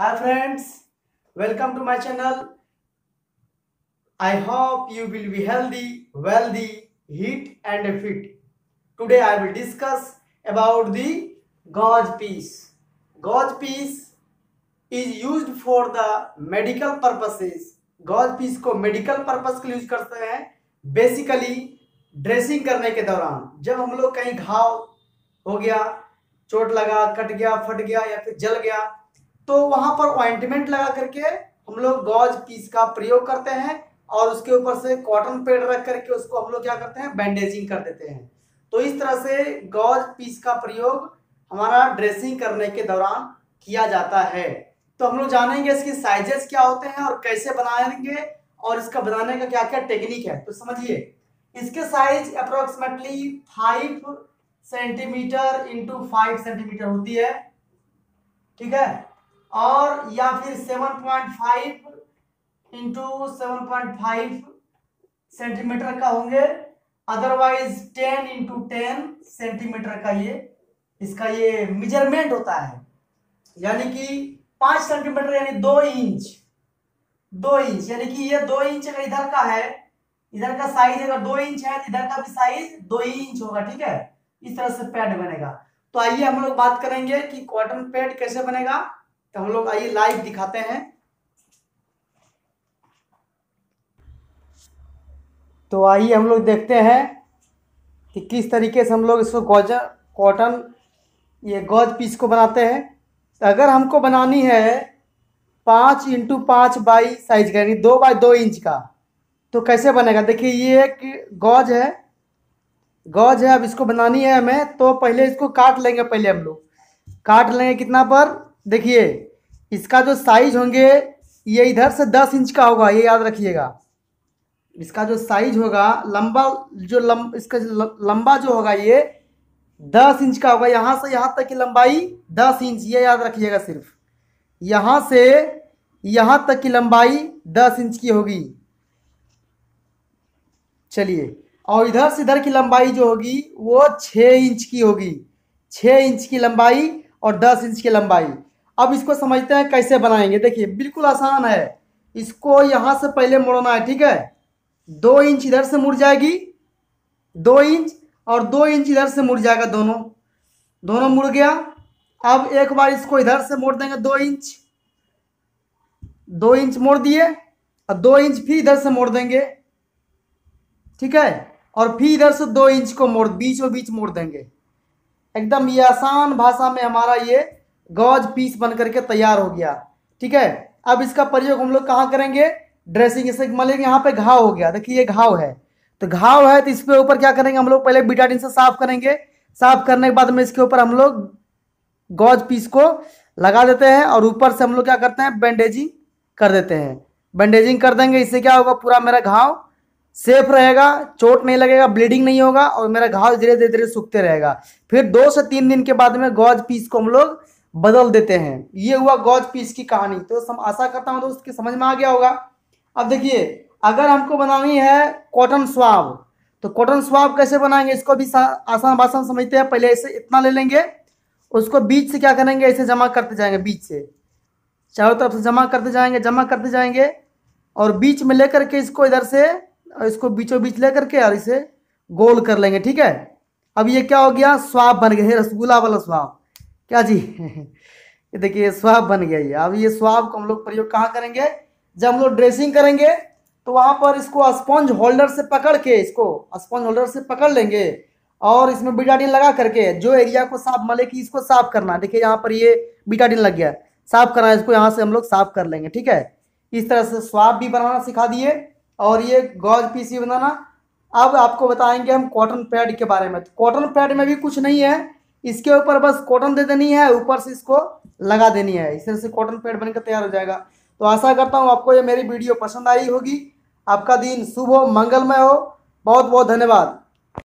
Hi friends welcome to my channel I hope you will be healthy wealthy hit and fit today I will discuss about the gauze piece gauze piece is used for the medical purposes gauze piece को medical purpose के लिए use करते हैं basically dressing करने के दौरान। जब हम लोग कहीं घाव हो गया, चोट लगा, कट गया, फट गया या फिर जल गया तो वहाँ पर ऑइंटमेंट लगा करके हम लोग गॉज पीस का प्रयोग करते हैं और उसके ऊपर से कॉटन पेड रख करके उसको हम लोग क्या करते हैं बैंडेजिंग कर देते हैं। तो इस तरह से गॉज पीस का प्रयोग हमारा ड्रेसिंग करने के दौरान किया जाता है। तो हम लोग जानेंगे इसके साइजेस क्या होते हैं और कैसे बनाएँगे और इसका बनाने का क्या क्या टेक्निक है। तो समझिए, इसके size approximately five centimetre into five centimetre होती है। ठीक है? और या फिर seven point five into seven point five centimetre का होंगे। Otherwise ten into ten centimetre का ये, इसका ये मेज़रमेंट होता है। यानी कि पाँच सेंटीमीटर यानी दो इंच दो इंच यानी कि ये दो इंच अगर इधर का है, इधर का साइज़ अगर दो इंच है, इधर का भी साइज़ दो इंच होगा, ठीक है? इस तरह से पैड बनेगा। तो आइए हम लोग बात करेंगे कि कॉटन पैड कैसे बनेगा। तो हम लोग आइए लाइव दिखाते हैं। तो आइए हम लोग देखते हैं कि किस तरीके से हम लोग इसको गौज कॉटन ये गौज पीस को बनाते हैं। तो अगर हमको बनानी है पाँच इंटू पाँच बाई साइज़ का, यानी दो बाई दो इंच का तो कैसे बनेगा? देखिए, ये एक गौज है। गौज है, अब इसको बनानी है हमें तो पहले इसको काट लेंगे पहले हम लोग। काट लेंगे कितना पर? देखिए, इसका जो साइज़ होंगे, ये इधर से दस इंच का होगा, ये याद रखिएगा। इसका जो साइज़ होगा, लंबा, जो लम इसका लंबा जो होगा ये दस इंच का होगा। यहाँ से यहाँ तक की लंबाई दस इंच ये याद रखिएगा सिर्फ़। यहाँ से यहाँ तक की लंबाई दस इंच की होगी। चलिए, और इधर से इधर की लंबाई जो होगी, वो छः इंच की होगी। छः इंच की लंबाई और दस इंच की लंबाई। अब इसको समझते हैं कैसे बनाएँगे। देखिए, बिल्कुल आसान है। इसको यहाँ से पहले मोड़ना है, ठीक है? दो इंच इधर से मुड़ जाएगी, दो इंच और दो इंच इधर से मुड़ जाएगा दोनों। दोनों मुड़ गया। अब एक बार इसको इधर से मोड़ देंगे, दो इंच। दो इंच मोड़ दिए, और दो इंच फिर इधर से मोड़ देंगे, ठीक है? और फिर इधर से दो इंच को मोड़, बीचों बीच मोड़ देंगे। एकदम ये आसान भाषा में हमारा ये गौज पीस बन करके तैयार हो गया। ठीक है? अब इसका प्रयोग हम लोग कहाँ करेंगे? ड्रेसिंग इसे मान लीजिए यहाँ पे घाव हो गया। देखिए, ये घाव है। तो घाव है तो इसके ऊपर क्या करेंगे हम लोग? पहले बिटाडिन से साफ़ करेंगे। साफ़ करने के बाद में इसके ऊपर हम लोग गौज पीस को लगा देते हैं और ऊपर से हम लोग क्या करते हैं? बैंडेजिंग कर देते हैं। बैंडेजिंग कर देंगे, इससे क्या होगा? पूरा मेरा घाव सेफ़ रहेगा, चोट नहीं लगेगा, ब्लीडिंग नहीं होगा और मेरा घाव धीरे धीरे धीरे सूखते रहेगा। फिर दो से तीन दिन के बाद में गौज पीस को हम लोग बदल देते हैं। ये हुआ गौज पीस की कहानी। तो सम, आशा करता हूँ दोस्त की समझ में आ गया होगा। अब देखिए अगर हमको बनानी है कॉटन स्वाब तो कॉटन स्वाब कैसे बनाएँगे इसको भी आसान भाषा समझते हैं। पहले ऐसे इतना ले लेंगे उसको बीच से क्या करेंगे ऐसे जमा करते जाएँगे बीच से। चारों तरफ़ से जमा करते जाएँगे जमा करते जाएँगे और बीच में लेकर के इसको इधर से इसको बीचों बीच लेकर के और इसे गोल कर लेंगे ठीक है? अब ये क्या हो गया? स्वाब बन गया रसगुल्ला वाला स्वाब। क्या जी? ये देखिए स्वाब बन गया ये। अब ये स्वाब को हम लोग प्रयोग कहाँ करेंगे? जब हम लोग ड्रेसिंग करेंगे तो वहाँ पर इसको स्पंज होल्डर से पकड़ के, इसको स्पंज होल्डर से पकड़ लेंगे और इसमें बीटाडिन लगा करके, जो एरिया को साफ़, मले की इसको साफ़ करना। देखिए, यहाँ पर ये बीटाडिन लग गया। साफ़ करना इसको, यहाँ से हम लोग साफ़ कर लेंगे, ठीक है? इस तरह से स्वाब भी बनाना सिखा दिए और ये गौज पीसी बनाना। अब आपको बताएँगे हम कॉटन पैड के बारे में। तो कॉटन पैड में भी कुछ नहीं है। इसके ऊपर बस कॉटन दे देनी है, ऊपर से इसको लगा देनी है। इस तरह से कॉटन पैड बनकर तैयार हो जाएगा। तो आशा करता हूँ आपको ये मेरी वीडियो पसंद आई होगी। आपका दिन शुभ हो, मंगलमय हो। बहुत बहुत धन्यवाद।